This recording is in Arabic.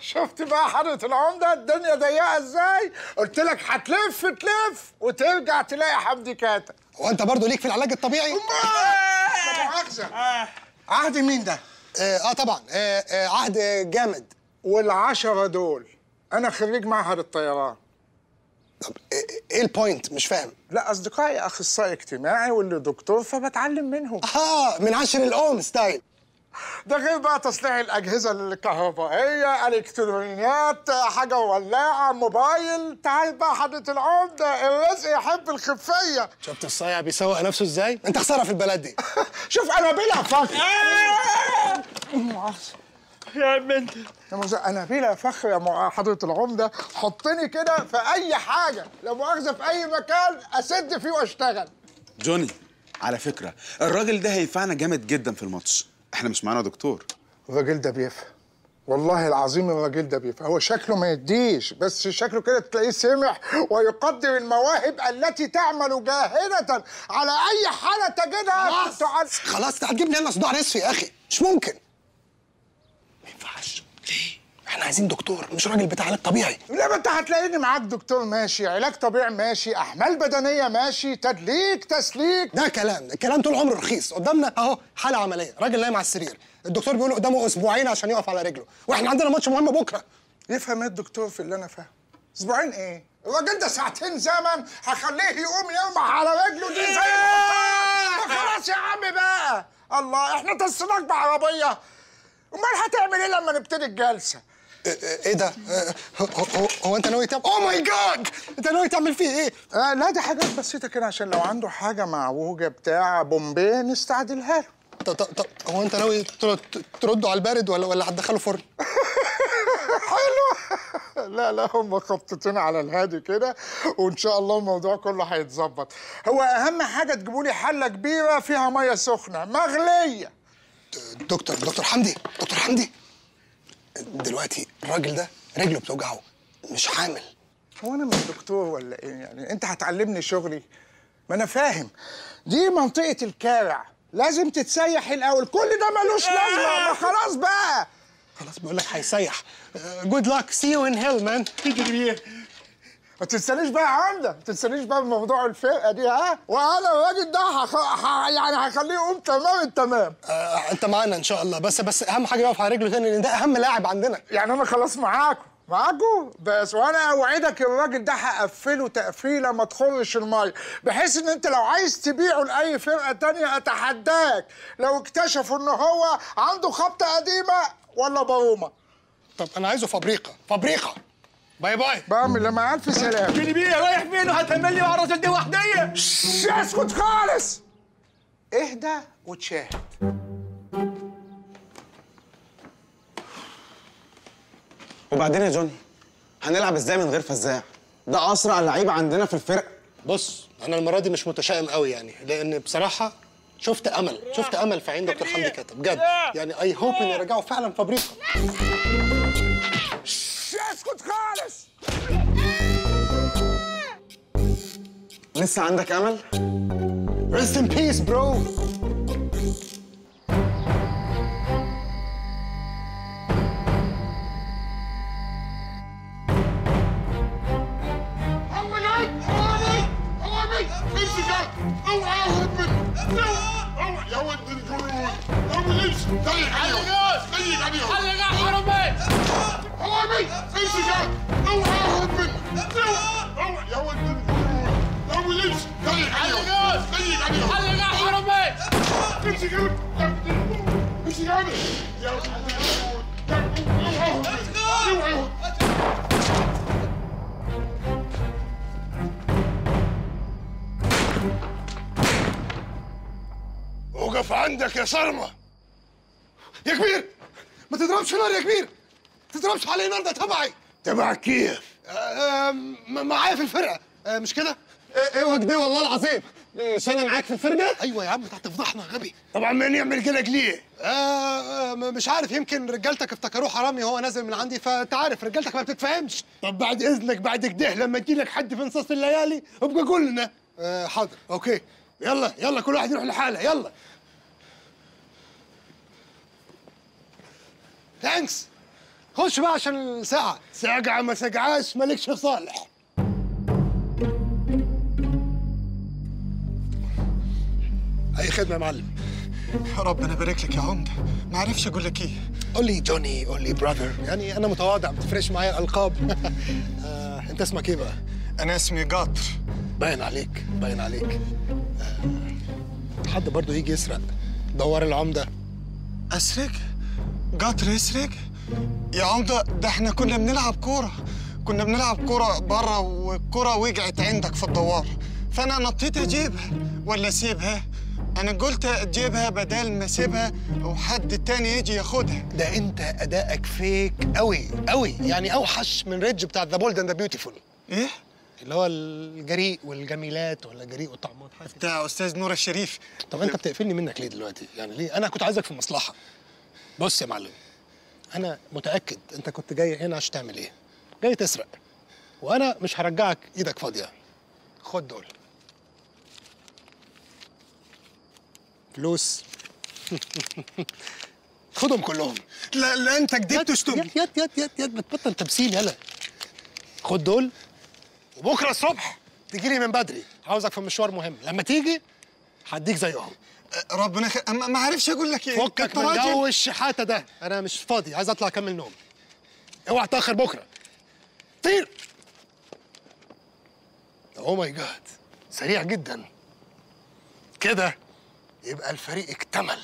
شفت بقى حضرة العمدة الدنيا ضيقة إزاي؟ قلت لك هتلف تلف وترجع تلاقي حمدي كاتا. هو أنت برضه ليك في العلاج الطبيعي؟ لا مؤاخذة. عهد مين ده؟ آه, آه طبعا آه آه عهد جامد والعشرة دول أنا خريج معهد الطيران. طب إيه إيه ال point مش فاهم لا أصدقائي أخصائي اجتماعي واللي دكتور فبتعلم منهم. آه من عاشر القوم style ده غير بقى تصليح الأجهزة الكهربائية، إلكترونيات، حاجة ولاعة، موبايل، تعال بقى حضرة العمدة، الرزق يحب الخفية. شفت الصايع بيسوق نفسه إزاي؟ أنت خسارة في البلد دي شوف أنا بلا فخر. يا بنت يا مؤاخذة أنا بلا فخر يا حضرة العمدة، حطني كده في أي حاجة، لا مؤاخذة في أي مكان أسد فيه وأشتغل. جوني على فكرة الراجل ده هينفعنا جامد جدا في الماتش إحنا مش معانا دكتور. الراجل ده بيفهم. والله العظيم الراجل ده بيفهم. هو شكله ما يديش بس شكله كده تلاقيه سمح ويقدر المواهب التي تعمل جاهدة على أي حالة تجدها. خلاص. خلاص هتجيب لنا صداع نصفي يا أخي. مش ممكن؟ إحنا عايزين دكتور مش راجل بتاع علاج طبيعي. لا ما انت هتلاقيني معاك دكتور ماشي. علاج طبيعي ماشي. أحمال بدنية ماشي. تدليك تسليك. ده كلام الكلام طول عمره رخيص. قدامنا أهو حالة عملية راجل نايم على السرير. الدكتور بيقول قدامه أسبوعين عشان يقف على رجله. وإحنا عندنا ماتش مهم بكرة. يفهم إيه الدكتور في اللي أنا فاهمه؟ أسبوعين إيه؟ الراجل ده ساعتين زمن هخليه يقوم يرمح على رجله دي زي ما ما خلاص يا عم بقى. الله إحنا تصناك بعربية. أمال هتعمل إيه لما نبتدي الجلسة؟ إيه ده؟ آه، هو, أنت ناوي تعمل اوه ماي جاد أنت ناوي تعمل فيه إيه؟ آه لا دي حاجات بسيطة كده عشان لو عنده حاجة معوجة بتاع بومبيه نستعدلها له طب طب طب هو أنت ناوي تر- ترده على البارد ولا ولا هتدخله فرن؟ حلو لا لا هم خبطتين على الهادي كده وإن شاء الله الموضوع كله هيتظبط هو أهم حاجة تجيبوا لي حلة كبيرة فيها مية سخنة مغلية دكتور دكتور حمدي دكتور حمدي دلوقتي الراجل ده رجله بتوجعه مش حامل. هو أنا مش دكتور ولا إيه يعني؟ أنت هتعلمني شغلي. ما أنا فاهم. دي منطقة الكارع. لازم تتسيح الأول. كل ده ملوش لازمة. ما خلاص بقى. خلاص بيقول لك هيسيح. good luck see you in hell man ما تنسانيش بقى يا عمدة. ما تنسانيش بقى بموضوع الفرقة دي ها؟ وأنا الراجل ده هخ... ه... يعني هخليه يقوم تمام التمام. آه أنت معانا إن شاء الله. بس بس أهم حاجة يقف على رجله تاني لأن ده أهم لاعب عندنا. يعني أنا خلاص معاكم. معاكم؟ بس وأنا أوعدك الراجل ده هقفله تقفيلة ما تخرش المية. بحيث إن أنت لو عايز تبيعه لأي فرقة تانية أتحداك. لو اكتشفوا إن هو عنده خبطة قديمة ولا برومه طب أنا عايزه فابريقة. فابريقة. باي باي. بعمل لما ألف سلام. تجري بيه رايح فين وهتعمل لي مع الراجل دي وحدية؟ شش، اسكت خالص. اهدى وتشاهد. وبعدين يا جوني هنلعب إزاي من غير فزاع؟ ده أسرع لعيب عندنا في الفرقه بص أنا المرة دي مش متشائم قوي يعني لأن بصراحة شفت أمل شفت أمل في عين دكتور حمدي كاتا بجد يعني I hope إن يرجعوا فعلا فابريقه لسه عندك امل rest in peace bro يا ولد امشي ضيق عليهم ضيق عليهم حلق حرمي امشي جاي امشي جاي يا اوعى اوعى وقف عندك يا صرمة. يا كبير ما تضربش نار يا كبير. ما تضربش علي نار ده تبعي تبع كيف؟ معايا في الفرقة. آه، مش كده؟ اوعى كده والله العظيم. مش أنا معاك في الفرقة؟ أيوه يا عم انت هتفضحنا يا غبي. طبعا مين يعمل كده ليه؟ آه آه، مش عارف يمكن رجالتك افتكروه حرامي وهو نازل من عندي فأنت عارف رجالتك ما بتتفهمش. طب بعد إذنك بعد كده لما يجي لك حد في نصاص الليالي ابقى قول لنا. آه حاضر. أوكي. يلا يلا كل واحد يروح لحاله. يلا. thanks خش بقى عشان الساعة. ساقعة ما ساقعاش مالكش صالح. خدمة يا معلم. ربنا يبارك لك يا عمده ما عرفش أقول لك إيه. قول لي جوني قول لي brother يعني أنا متواضع ما تفرقش معايا الألقاب. آه، أنت اسمك إيه بقى؟ أنا اسمي قطر باين عليك باين عليك. آه، حد برضه يجي يسرق دوار العمدة؟ أسرق؟ قطر يسرق؟ يا عمدة ده إحنا كنا بنلعب كورة. كنا بنلعب كورة بره والكورة وقعت عندك في الدوار. فأنا نطيت أجيبها ولا أسيبها؟ أنا قلت أجيبها بدل ما أسيبها وحد تاني يجي ياخدها. ده أنت أدائك فيك قوي قوي يعني أوحش من Ridge بتاع The Bold and the Beautiful إيه؟ اللي هو الجريء والجميلات ولا جريء والطعمات. حاجة. بتاع أستاذ نور الشريف. طب أنت بتقفلني منك ليه دلوقتي؟ يعني ليه؟ أنا كنت عايزك في مصلحة. بص يا معلم أنا متأكد أنت كنت جاي هنا عشان تعمل إيه. جاي تسرق. وأنا مش هرجعك إيدك فاضية. خد دول. فلوس. خدهم كلهم. لا لا انت كدبت وشتم يد يد يد يد يد بتبطل تمثيل يلا. خد دول. وبكرة الصبح تجي لي من بدري. عاوزك في مشوار مهم. لما تيجي هديك زيهم. ربنا خ... ما عرفش أقول لك إيه. فكك من. جو الشحاتة ده. أنا مش فاضي. عايز أطلع أكمل نوم. اوعى تأخر بكرة. طير. oh my god سريع جدا. كده. يبقى الفريق اكتمل.